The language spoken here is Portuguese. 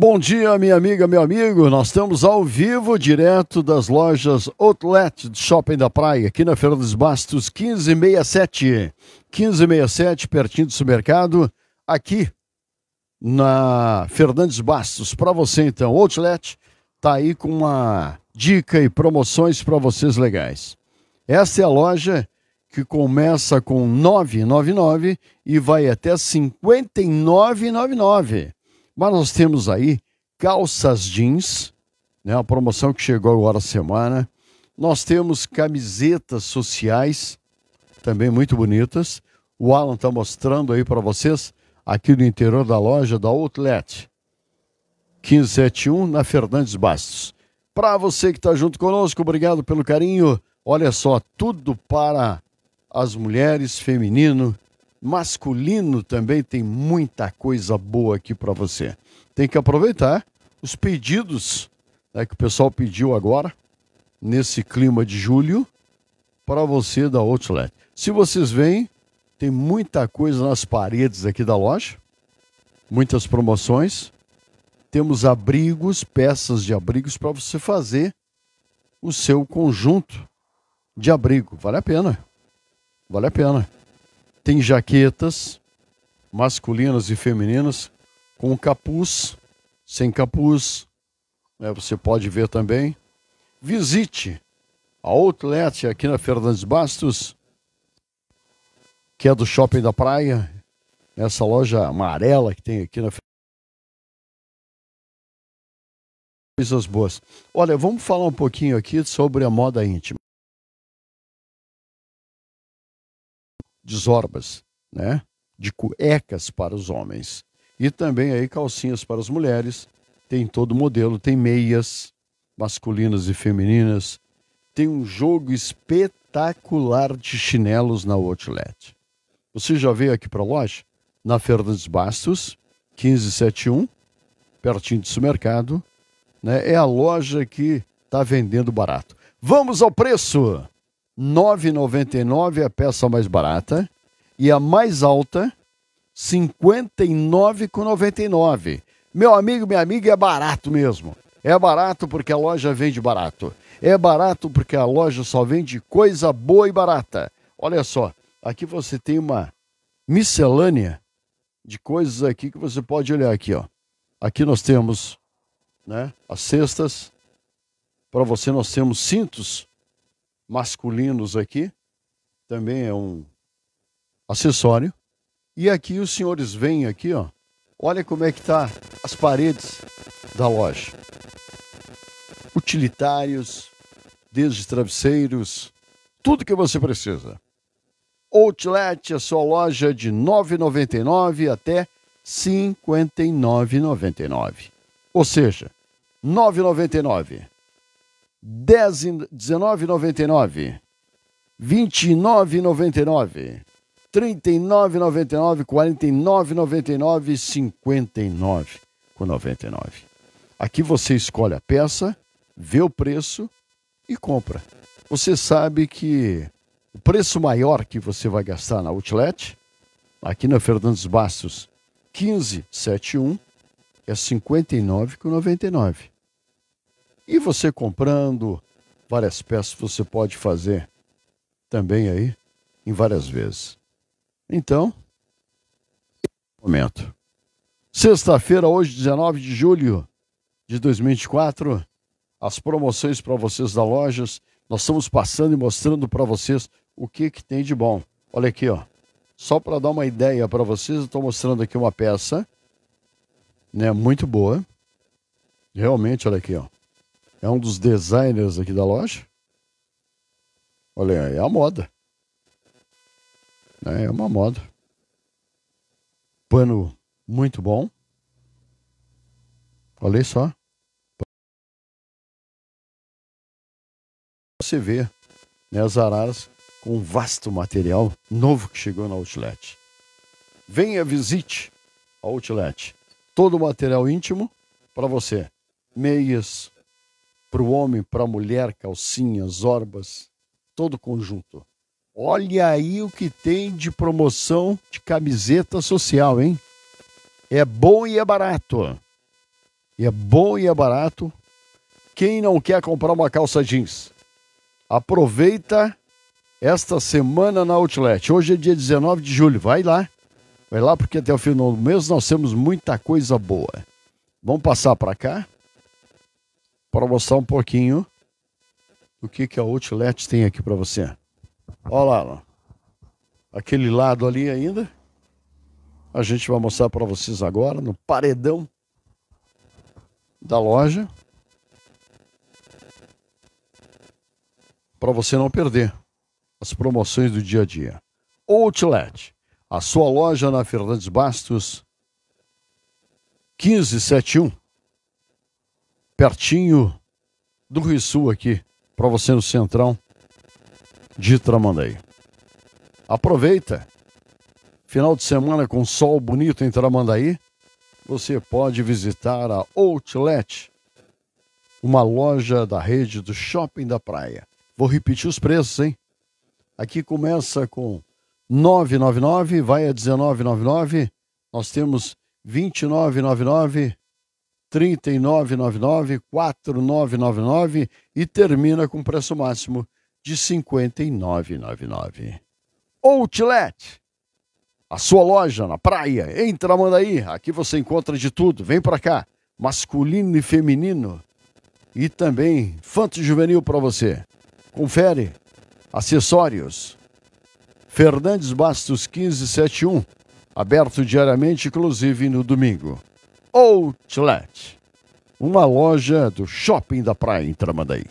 Bom dia, minha amiga, meu amigo. Nós estamos ao vivo, direto das lojas Outlet Shopping da Praia, aqui na Feira dos Bastos, 1567. 1567, pertinho do supermercado, aqui na Fernandes Bastos. Para você, então, Outlet tá aí com uma dica e promoções para vocês legais. Essa é a loja que começa com 999 e vai até 59,99. Mas nós temos aí calças jeans, né, a promoção que chegou agora semana. Nós temos camisetas sociais, também muito bonitas. O Alan está mostrando aí para vocês, aqui no interior da loja da Outlet. 1571 na Fernandes Bastos. Para você que está junto conosco, obrigado pelo carinho. Olha só, tudo para as mulheres, feminino, masculino também tem muita coisa boa aqui para você. Tem que aproveitar os pedidos né, que o pessoal pediu agora, nesse clima de julho, para você da Outlet. Se vocês veem, tem muita coisa nas paredes aqui da loja, muitas promoções. Temos abrigos, peças de abrigos para você fazer o seu conjunto de abrigo. Vale a pena. Vale a pena. Tem jaquetas masculinas e femininas com capuz, sem capuz. Né, você pode ver também. Visite a Outlet aqui na Fernandes Bastos, que é do Shopping da Praia, nessa loja amarela que tem aqui na Coisas boas. Olha, vamos falar um pouquinho aqui sobre a moda íntima. Desorbas, né? De cuecas para os homens. E também aí calcinhas para as mulheres. Tem todo modelo, tem meias masculinas e femininas. Tem um jogo espetacular de chinelos na Outlet. Você já veio aqui para a loja? Na Fernandes Bastos, 1571, pertinho do supermercado. Né? É a loja que está vendendo barato. Vamos ao preço! 9,99 é a peça mais barata e a mais alta R$ 59,99. Meu amigo, minha amiga, é barato mesmo. É barato porque a loja vende barato. É barato porque a loja só vende coisa boa e barata. Olha só, aqui você tem uma miscelânea de coisas aqui que você pode olhar aqui, ó. Aqui nós temos, né, as cestas. Para você nós temos cintos masculinos aqui, também é um acessório. E aqui os senhores veem aqui, ó. Olha como é que tá as paredes da loja. Utilitários, desde travesseiros, tudo que você precisa. Outlet, a sua loja de R$ 9,99 até R$ 59,99. Ou seja, R$ 9,99 19,99, 29,99, 39,99, 49,99 59,99. Aqui você escolhe a peça, vê o preço e compra. Você sabe que o preço maior que você vai gastar na Outlet, aqui na Fernandes Bastos 1571, é R$ 59,99. E você comprando várias peças, você pode fazer também aí em várias vezes. Então, momento. Sexta-feira, hoje, 19 de julho de 2024, as promoções para vocês da lojas. Nós estamos passando e mostrando para vocês o que, que tem de bom. Olha aqui, ó. Só para dar uma ideia para vocês, eu estou mostrando aqui uma peça, né, muito boa. Realmente, olha aqui, ó é um dos designers aqui da loja. Olha, é a moda. É uma moda. Pano muito bom. Olha só. Você vê né, as araras com um vasto material novo que chegou na Outlet. Venha, visite a Outlet. Todo o material íntimo para você. Meias, para o homem, para a mulher, calcinhas, orbas, todo conjunto. Olha aí o que tem de promoção de camiseta social, hein? É bom e é barato. É bom e é barato. Quem não quer comprar uma calça jeans, aproveita esta semana na Outlet. Hoje é dia 19 de julho. Vai lá. Vai lá porque até o final do mês nós temos muita coisa boa. Vamos passar para cá para mostrar um pouquinho o que, que a Outlet tem aqui para você. Olha lá, aquele lado ali ainda. A gente vai mostrar para vocês agora no paredão da loja. Para você não perder as promoções do dia a dia. Outlet, a sua loja na Fernandes Bastos, 1571, pertinho do Rio Sul aqui, para você no Centrão de Tramandaí. Aproveita. Final de semana com sol bonito em Tramandaí, você pode visitar a Outlet, uma loja da rede do Shopping da Praia. Vou repetir os preços, hein? Aqui começa com 999, vai a 1999. Nós temos 2999, 3999, 4999 e termina com preço máximo de 59,99. Outlet, a sua loja na praia, em Tramandaí. Aqui você encontra de tudo. Vem para cá, masculino e feminino e também infanto juvenil para você. Confere acessórios. Fernandes Bastos 1571, aberto diariamente, inclusive no domingo. Outlet, uma loja do Shopping da Praia em Tramandaí.